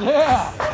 Yeah.